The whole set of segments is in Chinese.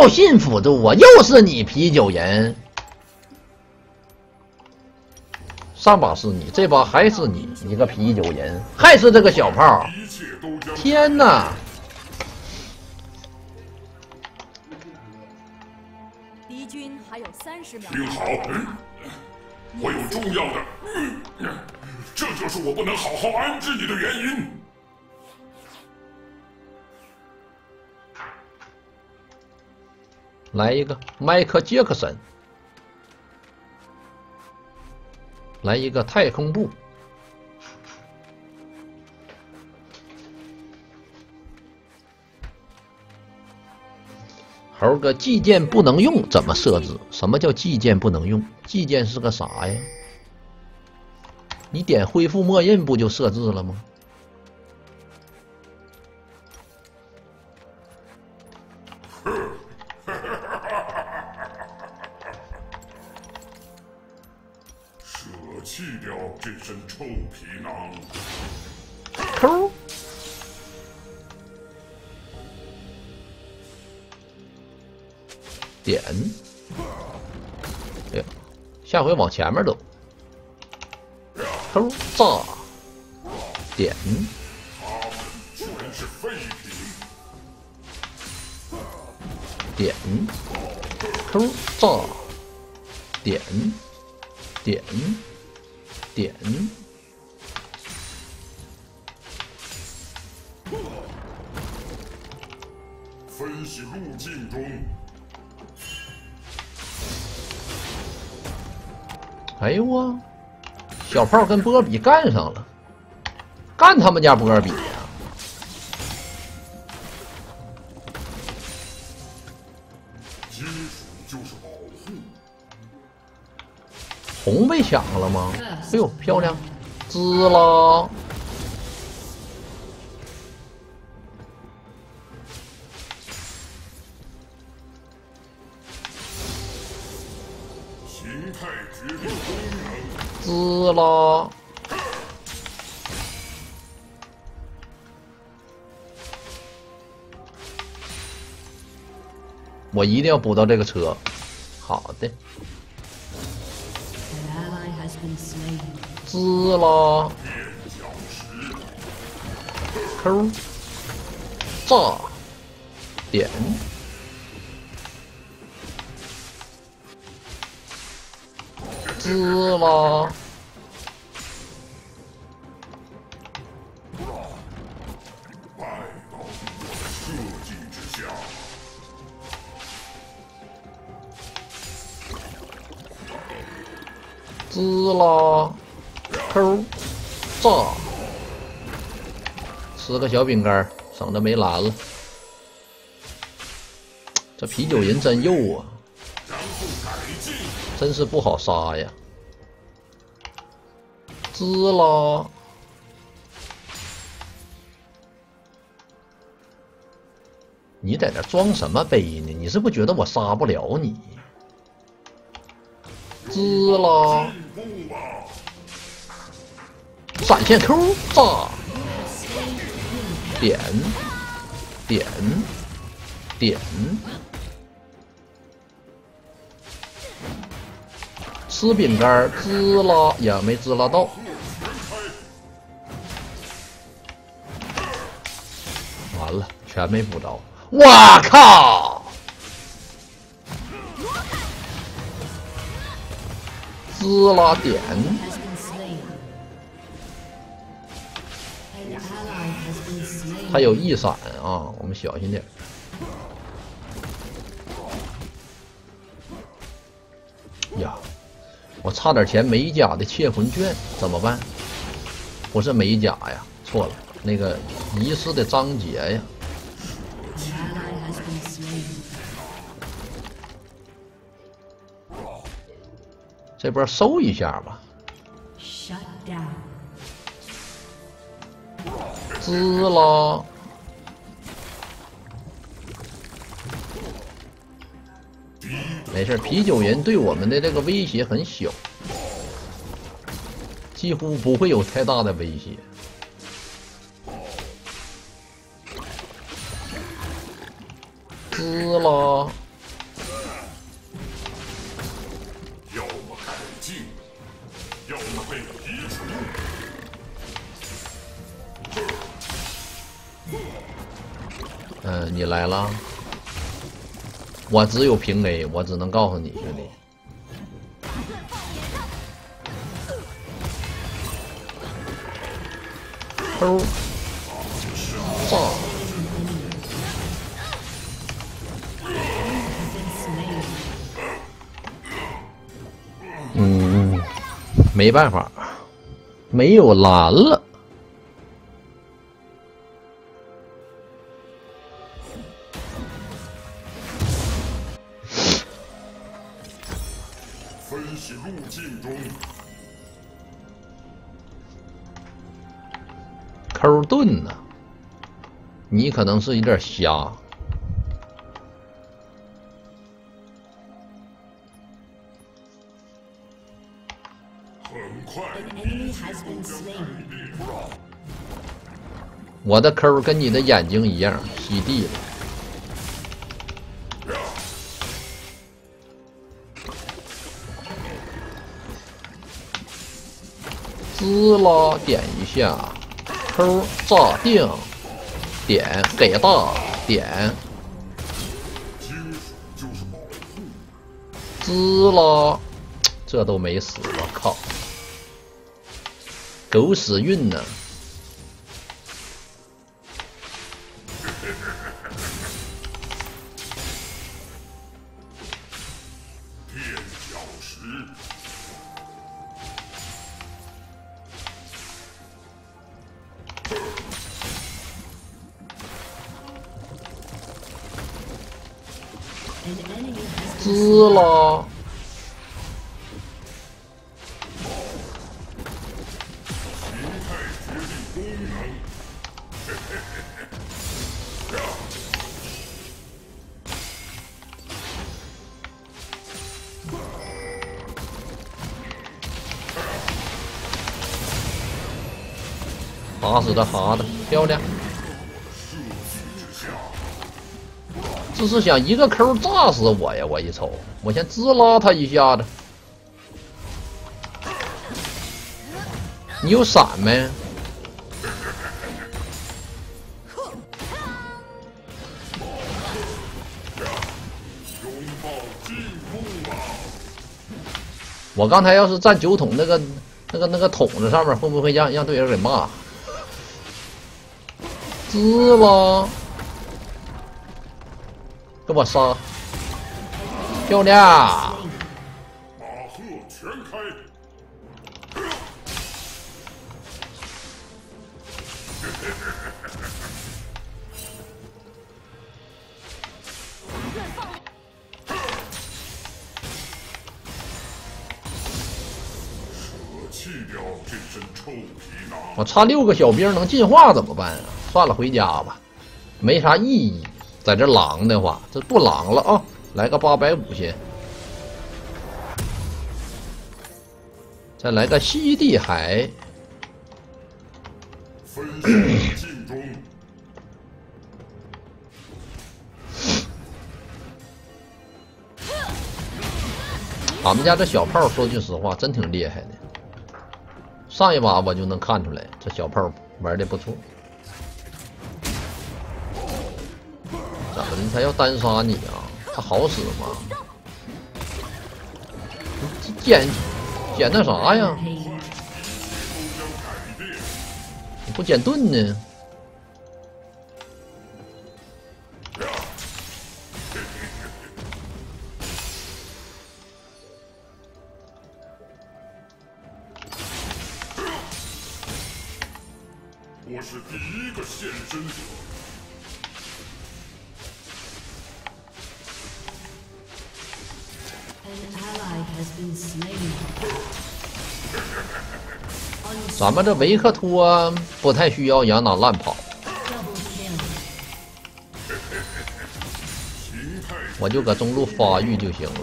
报信辅助啊！又是你啤酒人，上把是你，这把还是你，你个啤酒人，还是这个小炮！天哪！敌军还有三十秒。听好，我有重要的，这就是我不能好好安置你的原因。来一个迈克杰克森，来一个太空步。猴哥，祭剑不能用，怎么设置？什么叫祭剑不能用？祭剑是个啥呀？你点恢复默认不就设置了吗？掉这身臭皮囊。抠。点，哎呀，下回往前面走，抠炸，点，点，抠炸，点，点，点，分析路径中。哎呦我，小炮跟波比干上了，干他们家波比被抢了吗？哎呦，漂亮，滋啦！形态决定。滋啦！我一定要补到这个车。好的，滋啦！垫脚石，抠，炸，点，滋啦！吃个小饼干儿，省得没蓝了。这啤酒人真肉啊。真是不好杀呀！滋啦，你在这装什么杯呢？你是不是觉得我杀不了你？滋啦，闪现 Q 炸，点点点，吃饼干滋啦也，没滋啦到，完了，全没补着，我靠！滋啦点。他有一闪啊，我们小心点。呀，我差点钱美甲的窃魂卷怎么办？不是美甲呀，错了，那个遗失的章节呀。这波收一下吧，Shut down. 滋啦！没事，啤酒人对我们的这个威胁很小，几乎不会有太大的威胁。滋啦！嗯，你来了，我只有平 A，我只能告诉你，兄弟。偷，炸，嗯，没办法，没有蓝了。可能是有点瞎。我的抠跟你的眼睛一样，吸地了。滋啦，点一下，抠炸定，点给大点，滋啦，这都没死，我靠，狗屎运呢！滋啦，形态决定功能。打死他哈的，漂亮！这是想一个抠炸死我呀！我一瞅，我先滋拉他一下子。你有闪没？拥抱进攻啊！我刚才要是站酒桶那个、那个、那个桶子上面，会不会让让队友给骂？滋吧，给我杀！漂亮！我差六个小兵能进化怎么办啊？算了，回家吧，没啥意义。在这狼的话，这不狼了啊！来个八百五先，再来个西地海。俺们家这小炮，说句实话，真挺厉害的。上一把我就能看出来，这小炮玩的不错。怎么？他要单杀你啊？他好使吗？捡捡那啥呀？你不捡盾呢？我是第一个现身者。咱们这维克托不太需要养哪乱跑，我就搁中路发育就行了。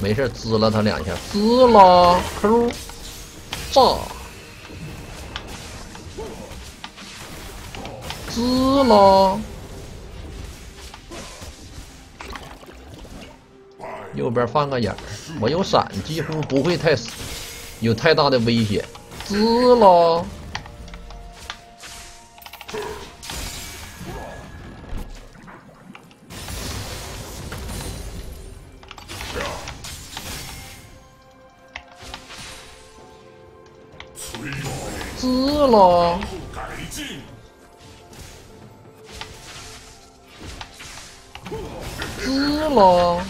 没事，滋了他两下，滋啦，抠，炸，滋啦。右边放个眼我有闪，几乎不会太有太大的危险。滋喽！滋喽！滋喽！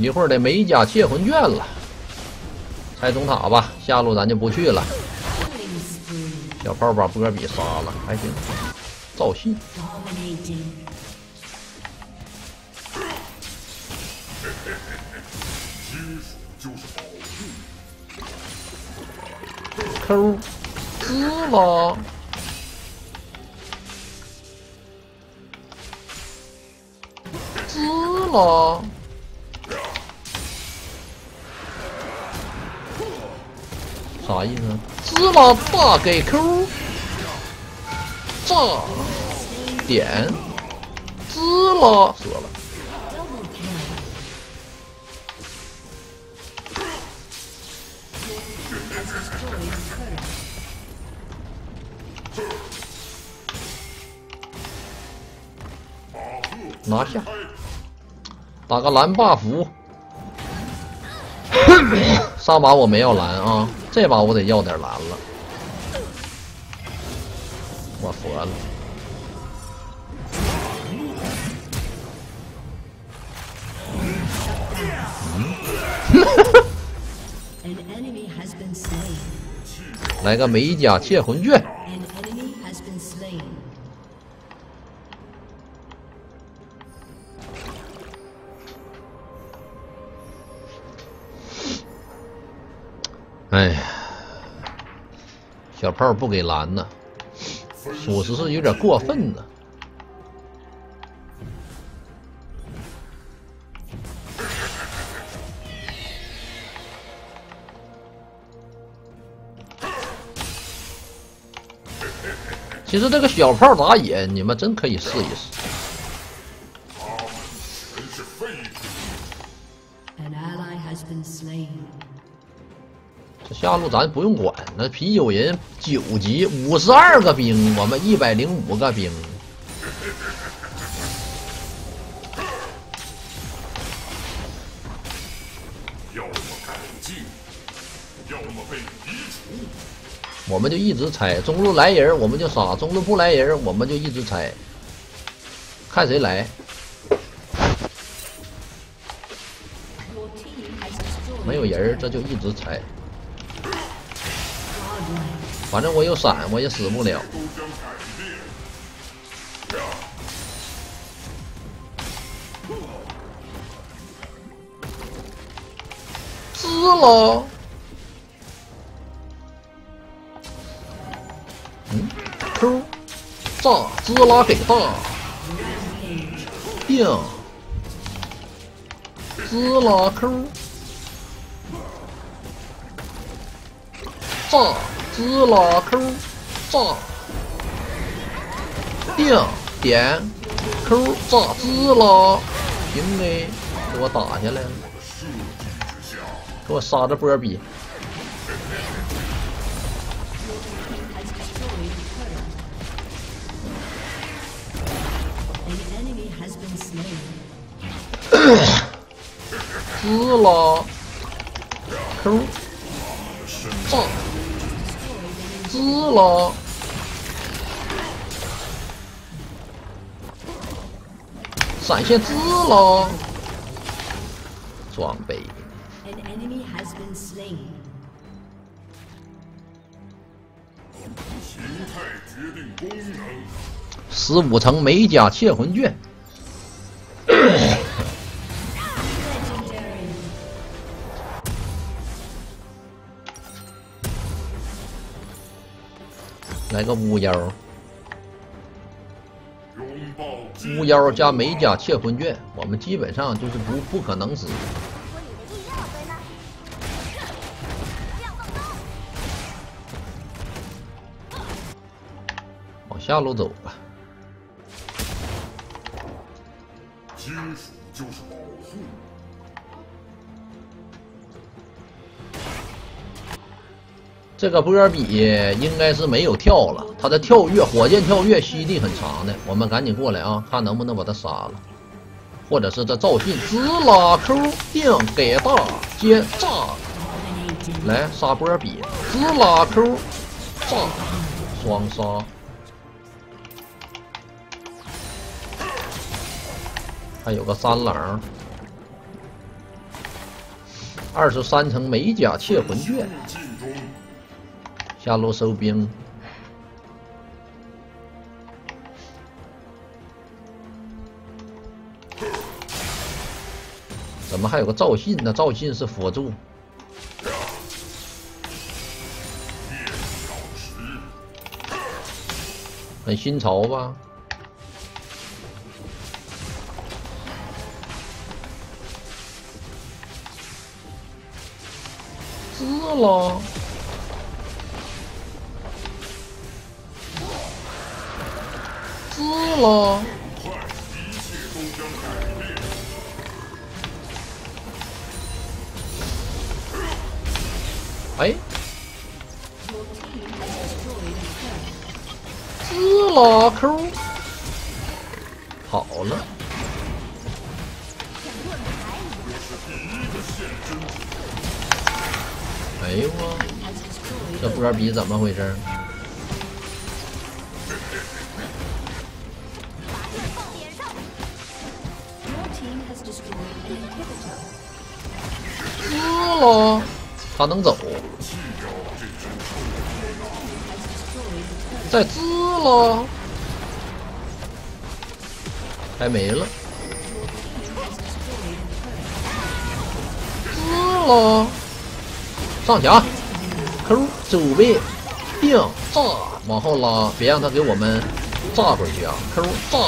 一会儿得美甲窃魂卷了，拆中塔吧，下路咱就不去了。小炮把波比杀了，还行，造戏。Dominating. 金属就是宝物，抠，滋了，滋了，啥意思？芝麻大给 q 炸点。芝麻死了。拿下。打个蓝 buff 上把我没有蓝啊。这把我得要点蓝了。我佛了.来个美甲窃魂卷。哎呀，小炮不给蓝呢，属实是有点过分呢。其实这个小炮打野，你们真可以试一试。他们全是废物。An ally has been slain. 下路咱不用管，那啤酒人九级五十二个兵，我们一百零五个兵，要么改进，要么被移除。我们就一直拆。中路来人我们就杀，中路不来人我们就一直拆，看谁来。没有人这就一直拆，反正我有闪，我也死不了。滋了。嗯，Q，炸，滋啦给大，定，滋啦 Q，炸，滋啦扣炸，定点 Q 炸滋啦，行嘞，给我打下来了。给我杀这波比，An enemy has been slain. 滋啦，Q，滋了，闪现滋了，装备 An enemy has been slain. 形态决定功能。十五层美甲窃魂卷，来个巫妖，巫妖加美甲窃魂卷，我们基本上就是不不可能死。往下路走吧。这个波比应该是没有跳了，他的跳跃火箭跳跃吸力很长的，我们赶紧过来啊，看能不能把他杀了，或者是这赵信滋啦 Q 定给大接炸，来杀波比滋啦 Q 炸双杀，还有个三棱，二十三层美甲窃魂卷。下路收兵，怎么还有个赵信呢？赵信是辅助，很新潮吧？滋了。滋了。哎。滋啦，扣。跑了。哎呦哇，这波比怎么回事？滋了，他能走。再滋了，还没了。滋了，上墙，Q 走位，定炸，往后拉，别让他给我们炸回去啊，Q 炸。